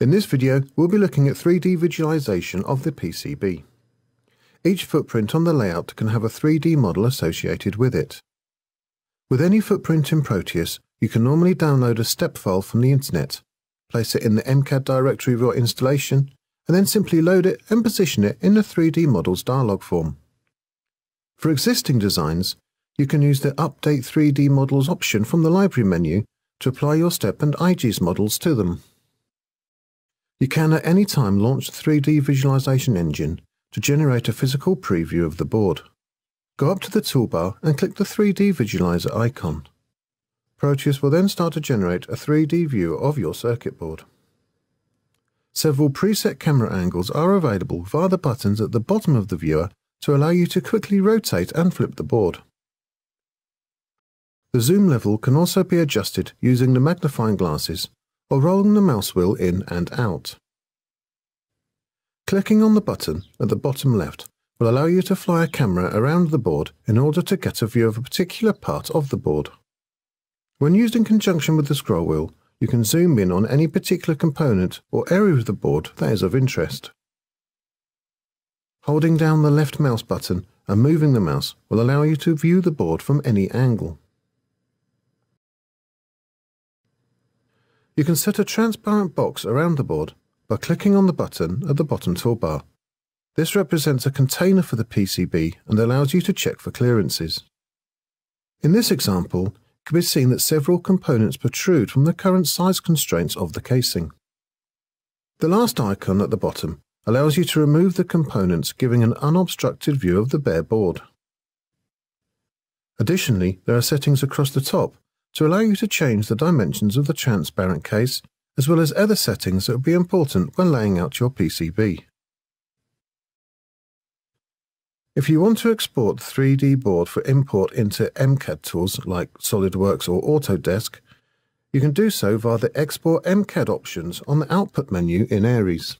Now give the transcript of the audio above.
In this video, we'll be looking at 3D visualization of the PCB. Each footprint on the layout can have a 3D model associated with it. With any footprint in Proteus, you can normally download a step file from the internet, place it in the MCAD directory of your installation, and then simply load it and position it in the 3D Models dialog form. For existing designs, you can use the Update 3D Models option from the Library menu to apply your STEP and IGES models to them. You can at any time launch the 3D visualization engine to generate a physical preview of the board. Go up to the toolbar and click the 3D visualizer icon. Proteus will then start to generate a 3D view of your circuit board. Several preset camera angles are available via the buttons at the bottom of the viewer to allow you to quickly rotate and flip the board. The zoom level can also be adjusted using the magnifying glasses or rolling the mouse wheel in and out. Clicking on the button at the bottom left will allow you to fly a camera around the board in order to get a view of a particular part of the board. When used in conjunction with the scroll wheel, you can zoom in on any particular component or area of the board that is of interest. Holding down the left mouse button and moving the mouse will allow you to view the board from any angle. You can set a transparent box around the board by clicking on the button at the bottom toolbar. This represents a container for the PCB and allows you to check for clearances. In this example, can be seen that several components protrude from the current size constraints of the casing. The last icon at the bottom allows you to remove the components giving an unobstructed view of the bare board. Additionally, there are settings across the top to allow you to change the dimensions of the transparent case, as well as other settings that will be important when laying out your PCB. If you want to export the 3D board for import into MCAD tools like SolidWorks or Autodesk, you can do so via the Export MCAD options on the Output menu in Ares.